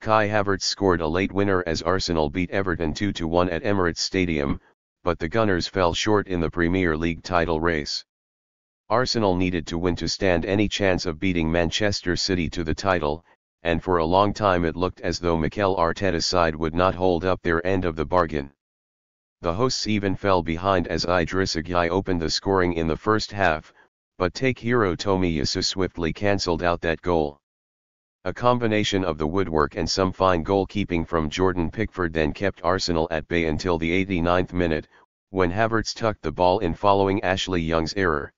Kai Havertz scored a late winner as Arsenal beat Everton 2-1 at Emirates Stadium, but the Gunners fell short in the Premier League title race. Arsenal needed to win to stand any chance of beating Manchester City to the title, and for a long time it looked as though Mikel Arteta's side would not hold up their end of the bargain. The hosts even fell behind as Idrissa Gueye opened the scoring in the first half, but take Takehiro Tomiyasu swiftly cancelled out that goal. A combination of the woodwork and some fine goalkeeping from Jordan Pickford then kept Arsenal at bay until the 89th minute, when Havertz tucked the ball in following Ashley Young's error.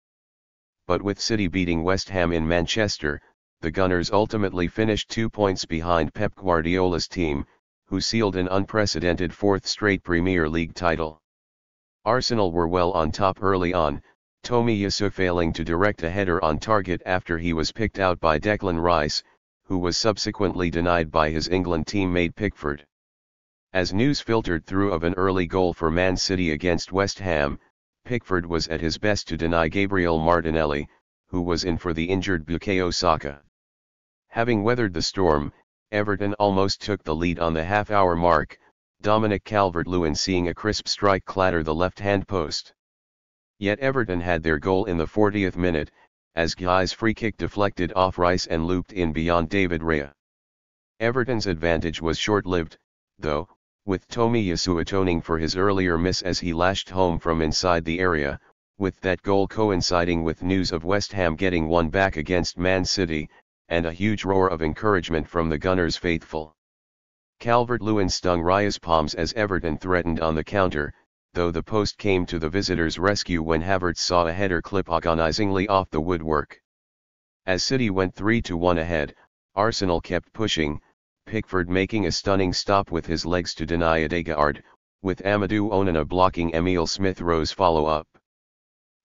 But with City beating West Ham in Manchester, the Gunners ultimately finished two points behind Pep Guardiola's team, who sealed an unprecedented fourth straight Premier League title. Arsenal were well on top early on, Tomiyasu failing to direct a header on target after he was picked out by Declan Rice, who was subsequently denied by his England teammate Pickford. As news filtered through of an early goal for Man City against West Ham, Pickford was at his best to deny Gabriel Martinelli, who was in for the injured Bukayo Saka. Having weathered the storm, Everton almost took the lead on the half-hour mark, Dominic Calvert-Lewin seeing a crisp strike clatter the left-hand post. Yet Everton had their goal in the 40th minute, as Gueye's free kick deflected off Rice and looped in beyond David Raya. Everton's advantage was short-lived, though, with Tomiyasu atoning for his earlier miss as he lashed home from inside the area, with that goal coinciding with news of West Ham getting one back against Man City, and a huge roar of encouragement from the Gunners faithful. Calvert-Lewin stung Raya's palms as Everton threatened on the counter, though the post came to the visitors' rescue when Havertz saw a header clip agonizingly off the woodwork. As City went 3-1 ahead, Arsenal kept pushing, Pickford making a stunning stop with his legs to deny Odegaard, with Amadou Onana blocking Emil Smith-Rowe's follow-up.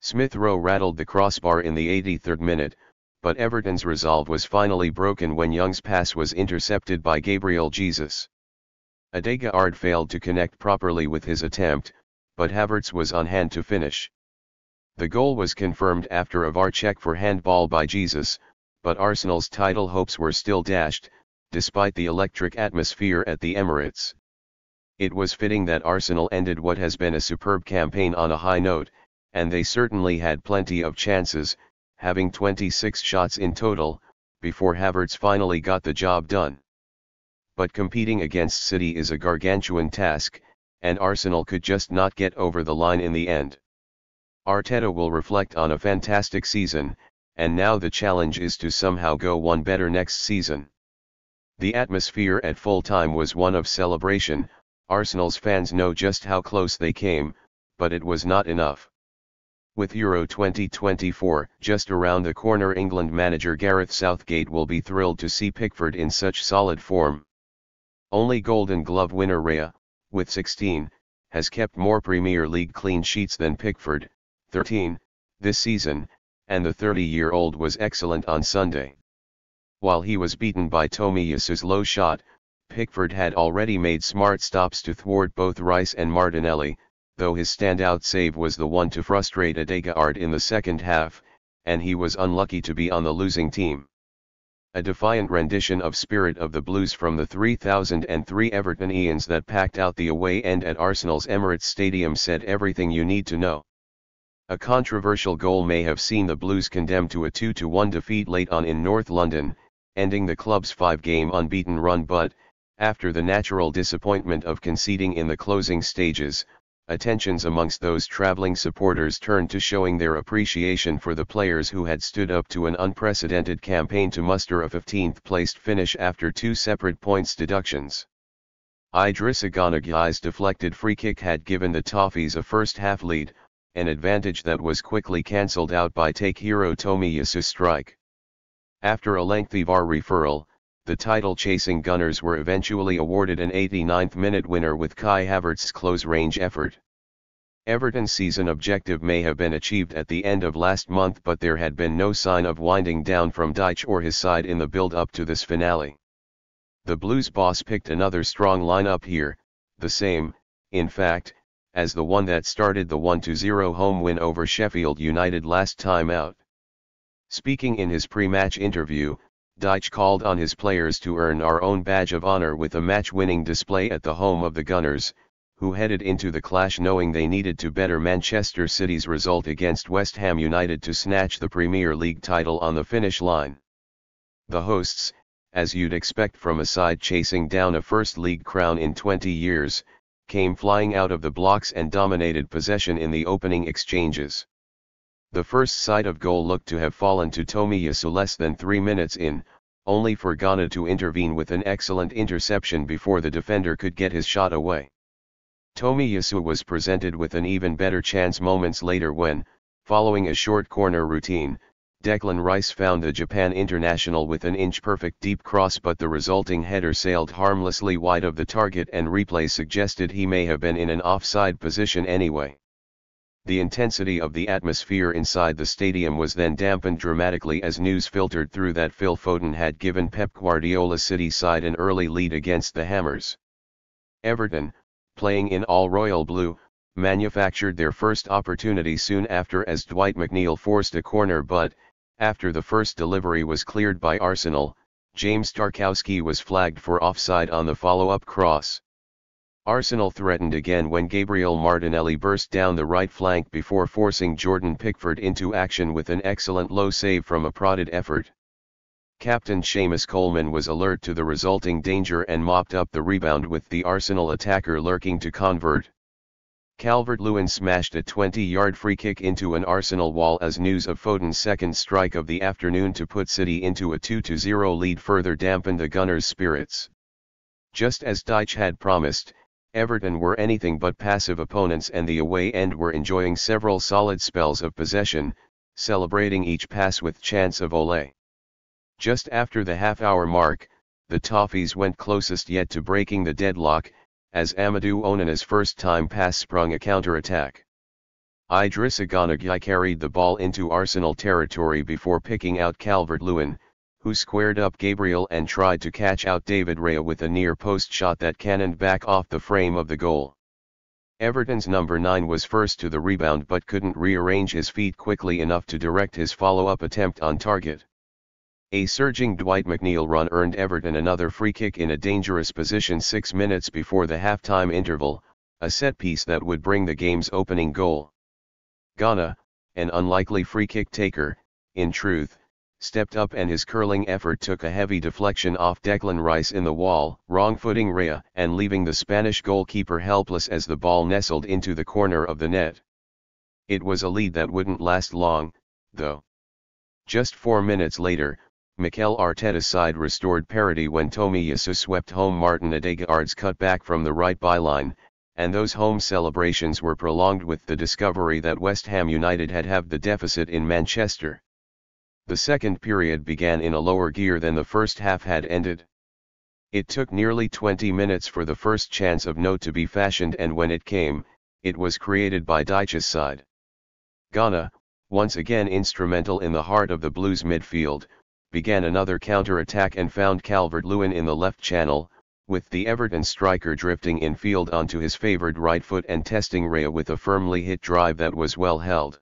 Smith-Rowe rattled the crossbar in the 83rd minute, but Everton's resolve was finally broken when Young's pass was intercepted by Gabriel Jesus. Odegaard failed to connect properly with his attempt, but Havertz was on hand to finish. The goal was confirmed after a VAR check for handball by Jesus, but Arsenal's title hopes were still dashed, despite the electric atmosphere at the Emirates. It was fitting that Arsenal ended what has been a superb campaign on a high note, and they certainly had plenty of chances, having 26 shots in total, before Havertz finally got the job done. But competing against City is a gargantuan task, and Arsenal could just not get over the line in the end. Arteta will reflect on a fantastic season, and now the challenge is to somehow go one better next season. The atmosphere at full time was one of celebration, Arsenal's fans know just how close they came, but it was not enough. With Euro 2024 just around the corner England manager Gareth Southgate will be thrilled to see Pickford in such solid form. Only Golden Glove winner Raya, with 16, has kept more Premier League clean sheets than Pickford, 13, this season, and the 30-year-old was excellent on Sunday. While he was beaten by Tomiyasu's low shot, Pickford had already made smart stops to thwart both Rice and Martinelli, though his standout save was the one to frustrate Odegaard in the second half, and he was unlucky to be on the losing team. A defiant rendition of Spirit of the Blues from the 3003 Evertonians that packed out the away end at Arsenal's Emirates Stadium said everything you need to know. A controversial goal may have seen the Blues condemned to a 2-1 defeat late on in North London, ending the club's five-game unbeaten run but, after the natural disappointment of conceding in the closing stages, attentions amongst those travelling supporters turned to showing their appreciation for the players who had stood up to an unprecedented campaign to muster a 15th placed finish after two separate points deductions. Idrissa Gana deflected free kick had given the Toffees a first half lead, an advantage that was quickly cancelled out by Takehiro Tomiyasu's strike. After a lengthy VAR referral, the title-chasing Gunners were eventually awarded an 89th-minute winner with Kai Havertz's close-range effort. Everton's season objective may have been achieved at the end of last month but there had been no sign of winding down from Dyche or his side in the build-up to this finale. The Blues boss picked another strong lineup here, the same, in fact, as the one that started the 1-0 home win over Sheffield United last time out. Speaking in his pre-match interview, Dyche called on his players to earn our own badge of honor with a match-winning display at the home of the Gunners, who headed into the clash knowing they needed to better Manchester City's result against West Ham United to snatch the Premier League title on the finish line. The hosts, as you'd expect from a side chasing down a First League crown in 20 years, came flying out of the blocks and dominated possession in the opening exchanges. The first sight of goal looked to have fallen to Tomiyasu less than three minutes in, only for Gana to intervene with an excellent interception before the defender could get his shot away. Tomiyasu was presented with an even better chance moments later when, following a short corner routine, Declan Rice found the Japan international with an inch-perfect deep cross but the resulting header sailed harmlessly wide of the target and replay suggested he may have been in an offside position anyway. The intensity of the atmosphere inside the stadium was then dampened dramatically as news filtered through that Phil Foden had given Pep Guardiola's City side an early lead against the Hammers. Everton, playing in all royal blue, manufactured their first opportunity soon after as Dwight McNeil forced a corner but, after the first delivery was cleared by Arsenal, James Tarkowski was flagged for offside on the follow-up cross. Arsenal threatened again when Gabriel Martinelli burst down the right flank before forcing Jordan Pickford into action with an excellent low save from a prodded effort. Captain Seamus Coleman was alert to the resulting danger and mopped up the rebound with the Arsenal attacker lurking to convert. Calvert-Lewin smashed a 20-yard free kick into an Arsenal wall as news of Foden's second strike of the afternoon to put City into a 2-0 lead further dampened the Gunners' spirits. Just as Dyche had promised, Everton were anything but passive opponents and the away end were enjoying several solid spells of possession, celebrating each pass with chance of Ole. Just after the half-hour mark, the Toffees went closest yet to breaking the deadlock, as Amadou Onana's first-time pass sprung a counter-attack. Idrissa Gueye carried the ball into Arsenal territory before picking out Calvert-Lewin, who squared up Gabriel and tried to catch out David Raya with a near-post shot that cannoned back off the frame of the goal. Everton's number 9 was first to the rebound but couldn't rearrange his feet quickly enough to direct his follow-up attempt on target. A surging Dwight McNeil run earned Everton another free kick in a dangerous position six minutes before the halftime interval, a set piece that would bring the game's opening goal. Gana, an unlikely free kick taker, in truth, stepped up and his curling effort took a heavy deflection off Declan Rice in the wall, wrong-footing Raya and leaving the Spanish goalkeeper helpless as the ball nestled into the corner of the net. It was a lead that wouldn't last long, though. Just four minutes later, Mikel Arteta's side restored parity when Tomiyasu swept home Martin Odegaard's cutback from the right byline, and those home celebrations were prolonged with the discovery that West Ham United had halved the deficit in Manchester. The second period began in a lower gear than the first half had ended. It took nearly 20 minutes for the first chance of note to be fashioned and when it came, it was created by Dyche's side. Gana, once again instrumental in the heart of the Blues midfield, began another counter-attack and found Calvert-Lewin in the left channel, with the Everton striker drifting in field onto his favoured right foot and testing Raya with a firmly hit drive that was well held.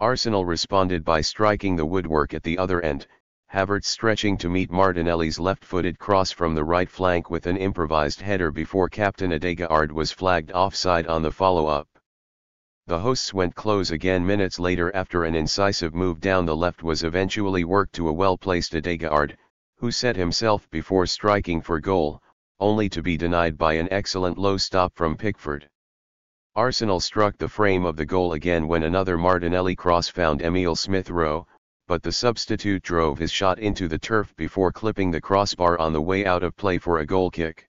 Arsenal responded by striking the woodwork at the other end, Havertz stretching to meet Martinelli's left-footed cross from the right flank with an improvised header before Captain Odegaard was flagged offside on the follow-up. The hosts went close again minutes later after an incisive move down the left was eventually worked to a well-placed Odegaard, who set himself before striking for goal, only to be denied by an excellent low stop from Pickford. Arsenal struck the frame of the goal again when another Martinelli cross found Emil Smith-Rowe, but the substitute drove his shot into the turf before clipping the crossbar on the way out of play for a goal kick.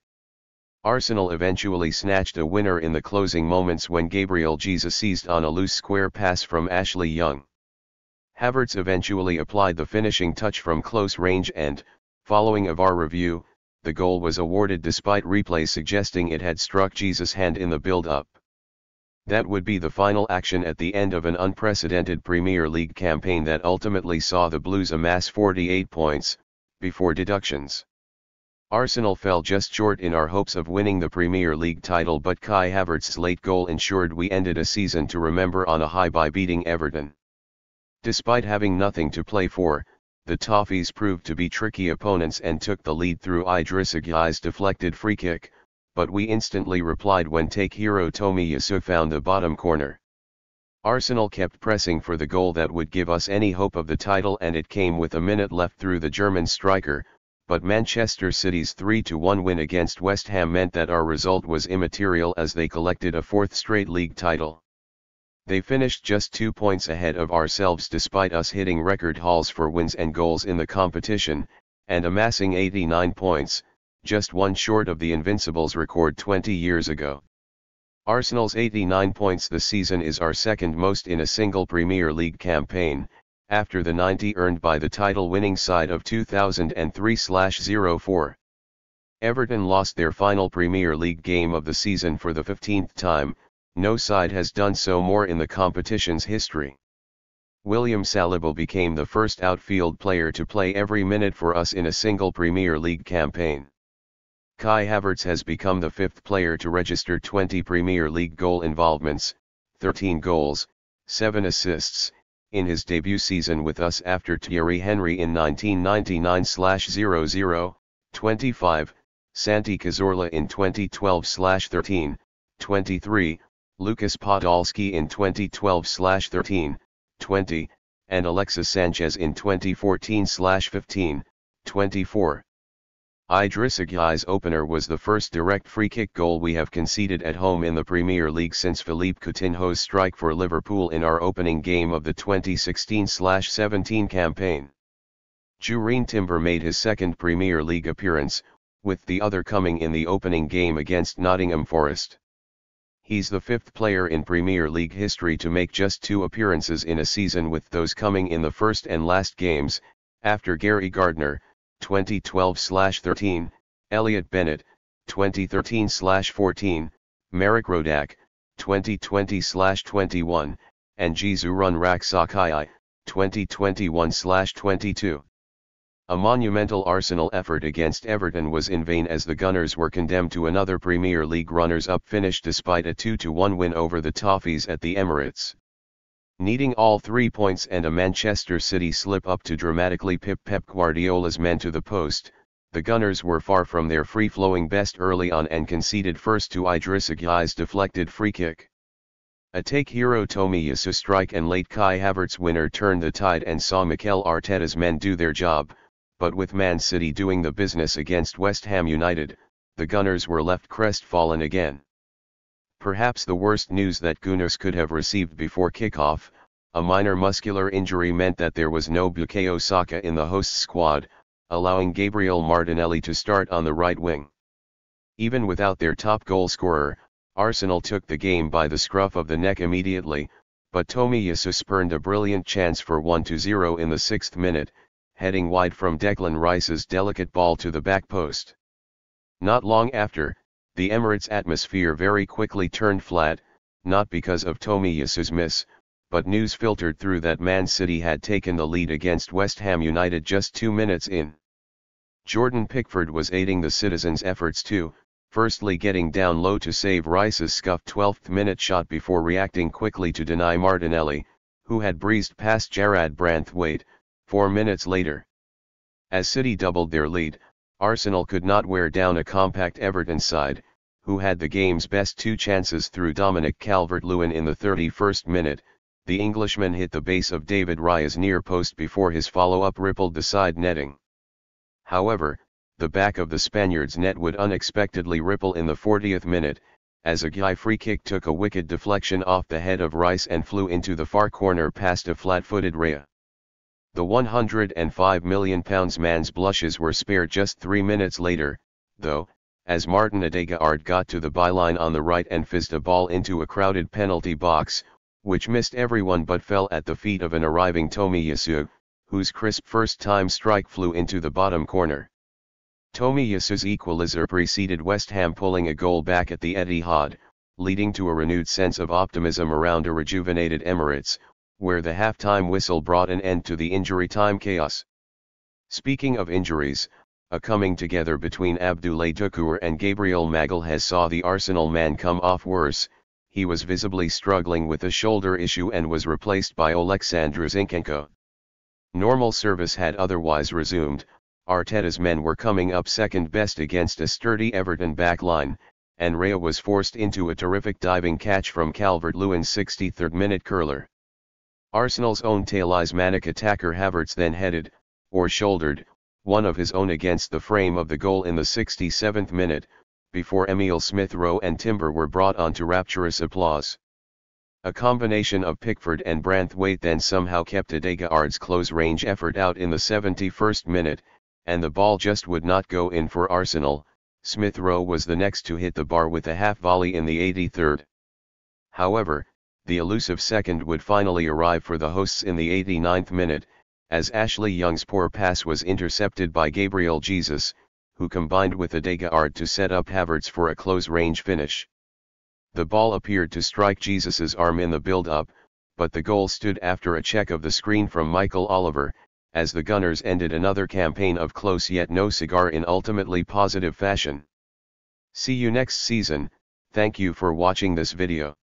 Arsenal eventually snatched a winner in the closing moments when Gabriel Jesus seized on a loose square pass from Ashley Young. Havertz eventually applied the finishing touch from close range and, following a VAR review, the goal was awarded despite replay suggesting it had struck Jesus' hand in the build-up. That would be the final action at the end of an unprecedented Premier League campaign that ultimately saw the Blues amass 48 points, before deductions. Arsenal fell just short in our hopes of winning the Premier League title but Kai Havertz's late goal ensured we ended a season to remember on a high by beating Everton. Despite having nothing to play for, the Toffees proved to be tricky opponents and took the lead through Idrissa Gueye's deflected free kick, but we instantly replied when Takehiro Tomiyasu found the bottom corner. Arsenal kept pressing for the goal that would give us any hope of the title and it came with a minute left through the German striker, but Manchester City's 3-1 win against West Ham meant that our result was immaterial as they collected a fourth straight league title. They finished just two points ahead of ourselves despite us hitting record hauls for wins and goals in the competition, and amassing 89 points, just one short of the Invincibles record 20 years ago. Arsenal's 89 points this season is our second most in a single Premier League campaign, after the 90 earned by the title-winning side of 2003-04. Everton lost their final Premier League game of the season for the 15th time, no side has done so more in the competition's history. William Saliba became the first outfield player to play every minute for us in a single Premier League campaign. Kai Havertz has become the fifth player to register 20 Premier League goal involvements, 13 goals, 7 assists, in his debut season with us after Thierry Henry in 1999-00, 25, Santi Cazorla in 2012-13, 23, Lucas Podolski in 2012-13, 20, and Alexis Sanchez in 2014-15, 24. Idrissa Gueye's opener was the first direct free-kick goal we have conceded at home in the Premier League since Philippe Coutinho's strike for Liverpool in our opening game of the 2016-17 campaign. Jurrien Timber made his second Premier League appearance, with the other coming in the opening game against Nottingham Forest. He's the fifth player in Premier League history to make just two appearances in a season with those coming in the first and last games, after Gary Gardner, 2012-13, Elliot Bennett, 2013-14, Marek Rodak, 2020-21, and Jixurun Raksakai, 2021-22. A monumental Arsenal effort against Everton was in vain as the Gunners were condemned to another Premier League runners-up finish despite a 2-1 win over the Toffees at the Emirates. Needing all three points and a Manchester City slip-up to dramatically pip Pep Guardiola's men to the post, the Gunners were far from their free-flowing best early on and conceded first to Idrissa Gueye's deflected free kick. A Takehiro Tomiyasu strike and late Kai Havertz winner turned the tide and saw Mikel Arteta's men do their job, but with Man City doing the business against West Ham United, the Gunners were left crestfallen again. Perhaps the worst news that Gooners could have received before kickoff, a minor muscular injury meant that there was no Bukayo Saka in the host squad, allowing Gabriel Martinelli to start on the right wing. Even without their top goal scorer, Arsenal took the game by the scruff of the neck immediately, but Tomiyasu spurned a brilliant chance for 1-0 in the sixth minute, heading wide from Declan Rice's delicate ball to the back post. Not long after, the Emirates atmosphere very quickly turned flat, not because of Tomiyasu's miss, but news filtered through that Man City had taken the lead against West Ham United just two minutes in. Jordan Pickford was aiding the citizens' efforts too, firstly getting down low to save Rice's scuffed 12th minute shot before reacting quickly to deny Martinelli, who had breezed past Jarrad Branthwaite, four minutes later. As City doubled their lead, Arsenal could not wear down a compact Everton side, who had the game's best two chances through Dominic Calvert-Lewin in the 31st minute, the Englishman hit the base of David Raya's near post before his follow-up rippled the side netting. However, the back of the Spaniards' net would unexpectedly ripple in the 40th minute, as a Gueye free kick took a wicked deflection off the head of Rice and flew into the far corner past a flat-footed Raya. The £105 million man's blushes were spared just three minutes later, though, as Martin Odegaard got to the byline on the right and fizzed a ball into a crowded penalty box, which missed everyone but fell at the feet of an arriving Tomiyasu, whose crisp first-time strike flew into the bottom corner. Tomiyasu's equalizer preceded West Ham pulling a goal back at the Etihad, leading to a renewed sense of optimism around a rejuvenated Emirates, where the halftime whistle brought an end to the injury time chaos. Speaking of injuries, a coming together between Abdoulaye Doucouré and Gabriel Magalhaes saw the Arsenal man come off worse, he was visibly struggling with a shoulder issue and was replaced by Oleksandr Zinchenko. Normal service had otherwise resumed, Arteta's men were coming up second best against a sturdy Everton backline, and Raya was forced into a terrific diving catch from Calvert-Lewin's 63rd minute curler. Arsenal's own talismanic attacker Havertz then headed, or shouldered, one of his own against the frame of the goal in the 67th minute, before Emil Smith-Rowe and Timber were brought on to rapturous applause. A combination of Pickford and Branthwaite then somehow kept Odegaard's close-range effort out in the 71st minute, and the ball just would not go in for Arsenal, Smith Rowe was the next to hit the bar with a half volley in the 83rd. However, the elusive second would finally arrive for the hosts in the 89th minute, as Ashley Young's poor pass was intercepted by Gabriel Jesus, who combined with Odegaard to set up Havertz for a close-range finish. The ball appeared to strike Jesus's arm in the build-up, but the goal stood after a check of the screen from Michael Oliver, as the Gunners ended another campaign of close yet no cigar in ultimately positive fashion. See you next season, thank you for watching this video.